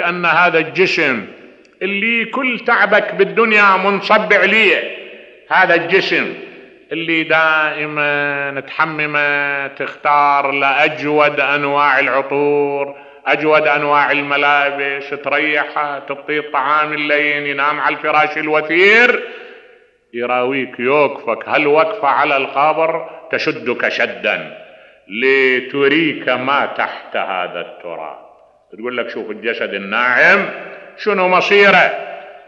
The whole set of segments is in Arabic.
ان هذا الجسم اللي كل تعبك بالدنيا منصب عليه هذا الجسم اللي دائما تحممه تختار لأجود أنواع العطور أجود أنواع الملابس تريحه تعطيه الطعام اللين ينام على الفراش الوثير يراويك يوقفك. هل وقفة على القبر؟ تشدك شدا. لتريك ما تحت هذا التراب. تقول لك شوف الجسد الناعم شنو مصيره؟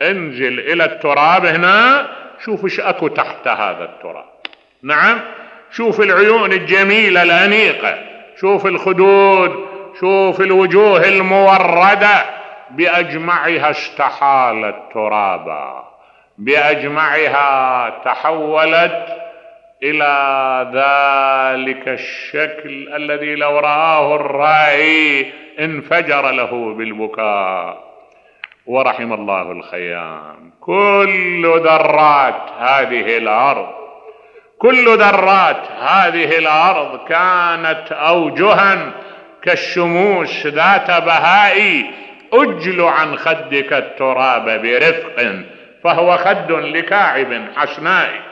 انزل إلى التراب هنا شوف إيش أكو تحت هذا التراب. نعم؟ شوف العيون الجميلة الأنيقة شوف الخدود شوف الوجوه الموردة. بأجمعها استحالت ترابا بأجمعها تحولت إلى ذلك الشكل الذي لو رآه الرائي انفجر له بالبكاء. ورحم الله الخيام. كل ذرات هذه الأرض كل ذرات هذه الأرض كانت أوجها كالشموس ذات بهاء أجل عن خدك التراب برفق فهو خد لكاعب حسناء.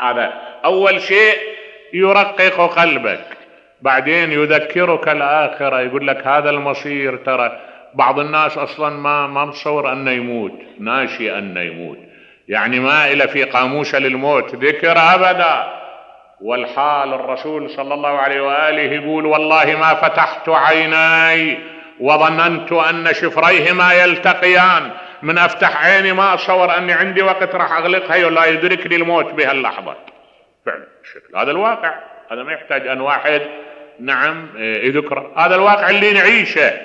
هذا أول شيء يرقق قلبك بعدين يذكرك الآخرة يقول لك هذا المصير ترى بعض الناس أصلا ما ما متصور أنه يموت ناشي أنه يموت. يعني ما إلى في قاموسه للموت ذكر أبدا. والحال الرسول صلى الله عليه وآله يقول والله ما فتحت عيناي وظننت أن شفريهما يلتقيان. من أفتح عيني ما أتصور أني عندي وقت راح أغلقها ولا يدركني الموت بهاللحظه فعلا الشكل هذا الواقع. هذا ما يحتاج أن واحد نعم يذكره. هذا الواقع اللي نعيشه.